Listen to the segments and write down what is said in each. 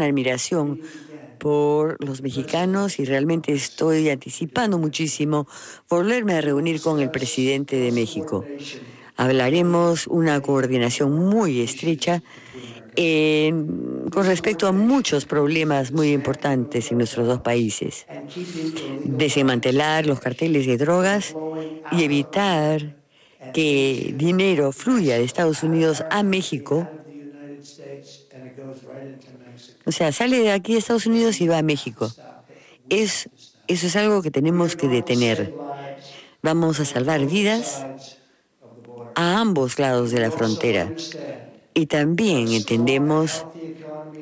admiración por los mexicanos y realmente estoy anticipando muchísimo volverme a reunir con el presidente de México. Hablaremos una coordinación muy estrecha con respecto a muchos problemas muy importantes en nuestros dos países. Desmantelar los carteles de drogas y evitar que dinero fluya de Estados Unidos a México. O sea, sale de aquí de Estados Unidos y va a México. Es, eso es algo que tenemos que detener. Vamos a salvar vidas a ambos lados de la frontera. Y también entendemos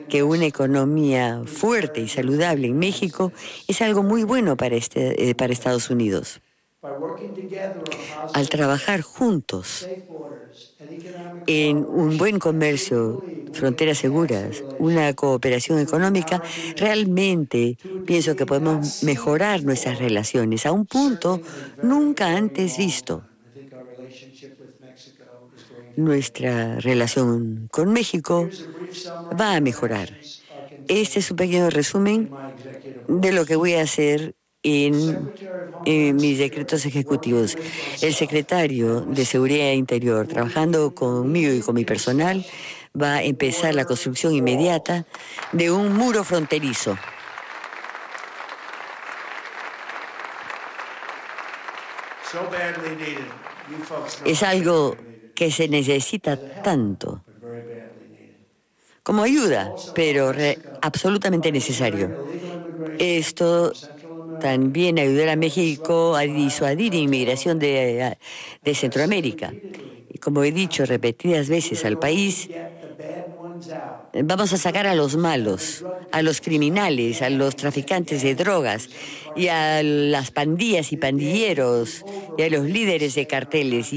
que una economía fuerte y saludable en México es algo muy bueno para, este, eh, para Estados Unidos. Al trabajar juntos en un buen comercio, fronteras seguras, una cooperación económica, realmente pienso que podemos mejorar nuestras relaciones a un punto nunca antes visto nuestra relación con México va a mejorar. Este es un pequeño resumen de lo que voy a hacer en, mis decretos ejecutivos. El secretario de Seguridad Interior, trabajando conmigo y con mi personal, va a empezar la construcción inmediata de un muro fronterizo. Es algo que se necesita tanto como ayuda, pero absolutamente necesario. Esto también ayudará a México a disuadir inmigración de, de Centroamérica. Y como he dicho repetidas veces al país, vamos a sacar a los malos, a los criminales, a los traficantes de drogas y a las pandillas y pandilleros y a los líderes de carteles.